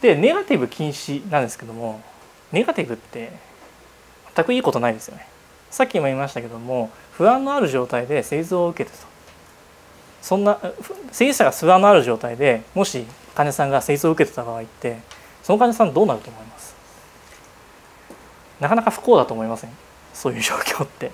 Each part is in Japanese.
でネガティブ禁止なんですけどもネガティブって全くいいことないですよね。さっきも言いましたけども不安のある状態で製造を受けてと。そんな製術者が不安のある状態でもし患者さんが製造を受けてた場合ってその患者さんどうなると思います？なかなか不幸だと思いません？そういう状況って。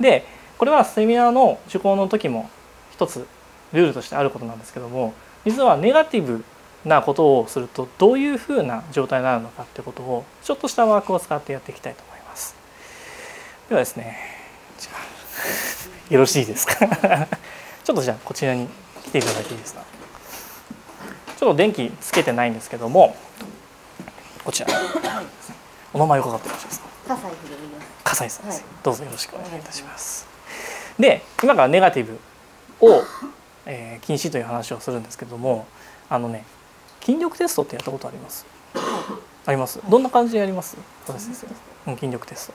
でこれはセミナーの受講の時も一つルールとしてあることなんですけども実はネガティブなことをするとどういうふうな状態になるのかってことをちょっとしたワークを使ってやっていきたいと思います。ではですねじゃあ よろしいですか？ちょっとじゃあこちらに来ていただいていいですか？ちょっと電気つけてないんですけどもこちら。お名前伺ってよろしいですか？笠井さんです、はい、どうぞよろしくお願いいたします。で今からネガティブを、えー、禁止という話をするんですけどもあのね筋力テストってやったことあります？あります。どんな感じでやります？うん、筋力テスト。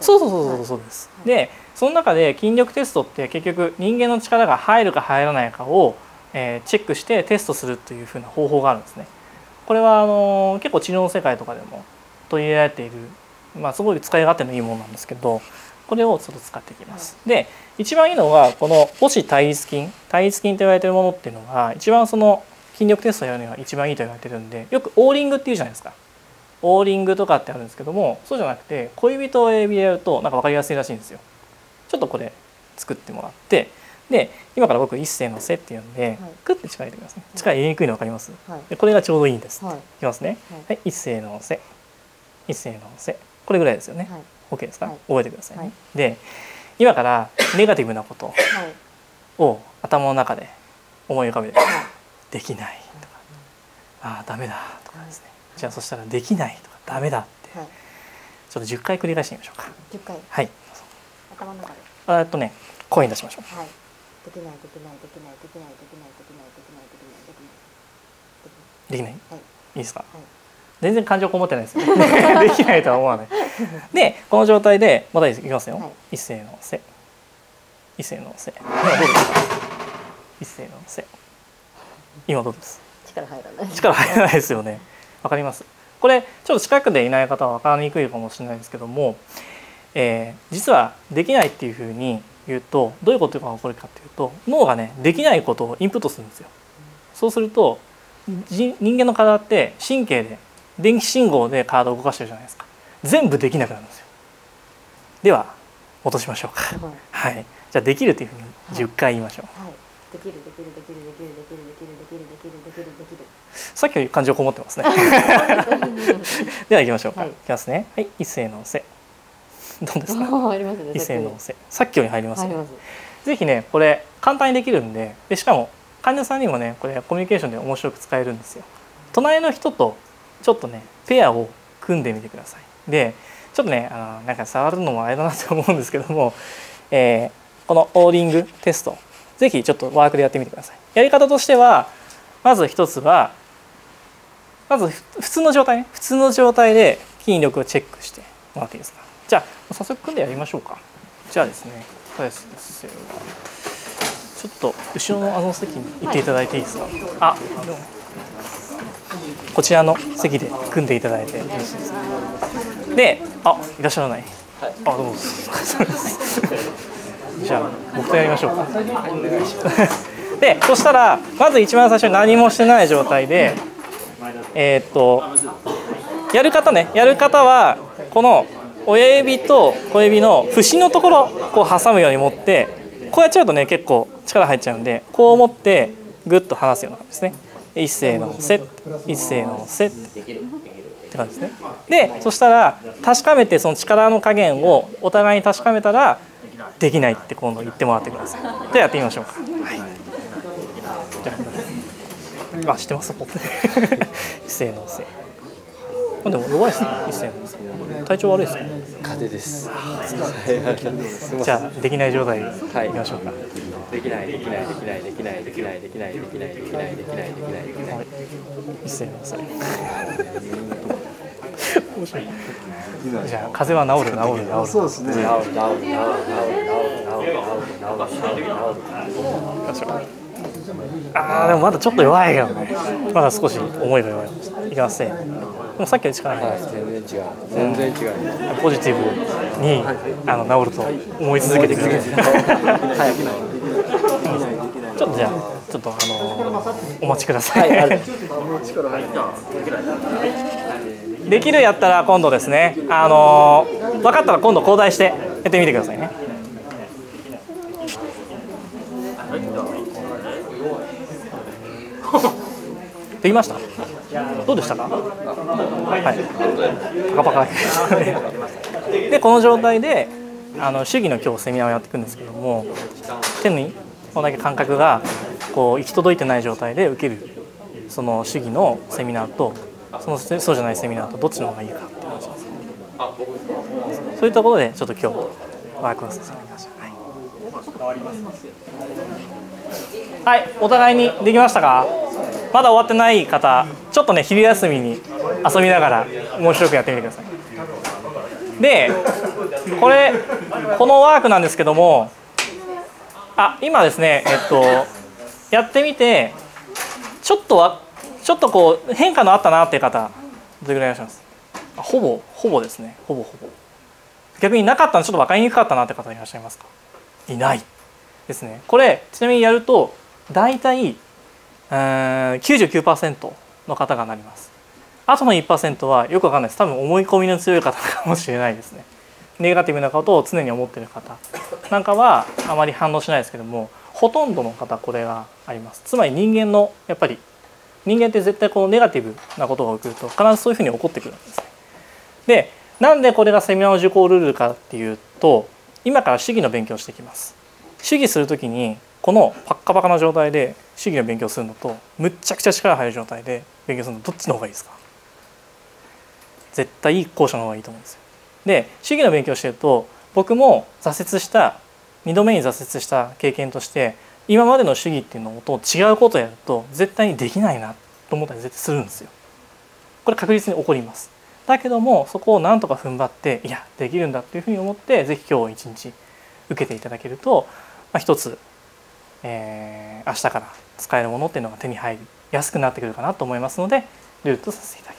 そうそうそうそうそうです。で、その中で筋力テストって結局人間の力が入るか入らないかを、えー、チェックしてテストするというふうな方法があるんですね。これはあの結構治療の世界とかでも取り入れられている、まあすごい使い勝手のいいものなんですけど、これをちょっと使っていきます。で、一番いいのはこの母子対立筋、対立筋と言われているものっていうのが一番その筋力テストやるには一番いいと言われてるんでよくオーリングっていうじゃないですか。オーリングとかってあるんですけどもそうじゃなくて恋人を指でやるとなんか分かりやすいらしいんですよ。ちょっとこれ作ってもらってで今から僕一斉のせっていうんで、はい、クッて力入れてください。力入れにくいの分かります、はい、でこれがちょうどいいんです、はい、いきますね、はい、一斉のせ。一斉のせ。これぐらいですよね、はい、OK ですか、覚えてくださいね、で今からネガティブなことを頭の中で思い浮かべてくださいできないとか、ああダメだとかですね、じゃあそしたらできないとかダメだって、はい、ちょっと10回繰り返してみましょうか。10回。はい。頭の中で。えっとね声に出しましょう。はい。できないできないできないできないできないできないできないできないできないできないはい、いいですか、はい、全然感情こもってないですよできないとは思わないでこの状態でまたいきますよ、はい、一斉のせ一斉のせ一斉のせ今どうです？力入らない。力入らないですよね。わかります。これちょっと近くでいない方は分からにくいかもしれないですけども、えー、実はできないっていうふうに言うとどういうことが起こるかっていうと脳がねできないことをインプットするんですよ。そうすると人間の体って神経で電気信号で体を動かしてるじゃないですか。全部できなくなるんですよ。では戻しましょうか、はい、はい、じゃあできるというふうに10回言いましょう、はいできるできるできるできるできるできるできるできるできるできるさっきより感情こもってますね。では行きましょう。か、はい、いきますねはい。一斉のせ。どうですか？一斉のせ。さっき。より入りますね。ぜひねこれ簡単にできるんででしかも患者さんにもねこれコミュニケーションで面白く使えるんですよ。隣の人とちょっとねペアを組んでみてください。でちょっとねあのなんか触るのもあれだなと思うんですけども、えー、このオーリングテストぜひちょっとワークでやってみてください。やり方としてはまず一つはまず普通の状態ね。普通の状態で筋力をチェックしてもらっていいですかじゃあ早速組んでやりましょうか。じゃあですねそうですちょっと後ろのあの席に行っていただいていいですか、はい、あこちらの席で組んでいただいてよろしいですか？であいらっしゃらない、はい、あどうもじゃあ僕とやりましょうか。でそしたらまず一番最初に何もしてない状態でえー、っとやる方ね。やる方はこの親指と小指の節のところこう挟むように持ってこうやっちゃうとね結構力入っちゃうんでこう持ってグッと離すような感じですね。一斉のせ一斉のせって感じですね。でそしたら確かめてその力の加減をお互いに確かめたらできないって今度言ってもらってください。じゃあやってみましょうか、はい、じゃああ知ってます？一斉のせでも弱いですね。一斉のせ体調悪いですね。風邪です。じゃあできない状態でいきましょうか、できないできないできないできないできないできないできないできないできないできない。できない。一斉のせじゃあ風邪は治る治る治る。そうですね。治る治る治る治る治る治る治る治る治る治る治る治る。あでもまだちょっと弱いけどねまだ少し思いが弱いいきますねでもさっきより力入はい全然違う全然違うポジティブにあの治ると思い続けてくれる早くないちょっとじゃあちょっとあのお待ちください、はいあできるやったら今度ですね。あの分かったら今度交代してやってみてくださいね。できました？どうでしたか？はい。パカパカ。でこの状態であの主義の今日セミナーをやっていくんですけども手にこれだけ感覚がこう行き届いてない状態で受けるその主義のセミナーとそのそうじゃないセミナーとどっちの方がいいかって話ですそういったことでちょっと今日ワークをさせてみました、はい、はい、お互いにできましたか？まだ終わってない方ちょっとね昼休みに遊びながら面白くやってみてください。でこれこのワークなんですけどもあ今ですねえっとやってみてちょっとはちょっとこう変化のあったなっていう方どれぐらいいらっしゃいます？ほぼほぼですね。ほぼほぼ。逆になかったのちょっと分かりにくかったなって方いらっしゃいますか？いない。ですね。これちなみにやると大体うーん99%の方がなります。あとの1%はよくわかんないです。多分思い込みの強い方かもしれないですね。ネガティブなことを常に思ってる方。なんかはあまり反応しないですけどもほとんどの方これがあります。つまり人間のやっぱり人間って絶対このネガティブなことが起きると必ずそういうふうに起こってくるんですね。でなんでこれがセミナーの受講ルールかっていうと今から主義の勉強をしていきます。主義する時にこのパッカパカな状態で主義の勉強するのとむっちゃくちゃ力入る状態で勉強するのどっちの方がいいですか？絶対後者の方がいいと思うんですよ。で主義の勉強してると僕も挫折した2度目に挫折した経験として今までの主義っていうのと違うことをやると絶対にできないなと思ったり絶対するんですよこれ確実に起こりますだけどもそこをなんとか踏ん張っていやできるんだっていうふうに思ってぜひ今日一日受けていただけると、まあ、一つ、えー明日から使えるものっていうのが手に入りやすくなってくるかなと思いますのでルールとさせていただきます。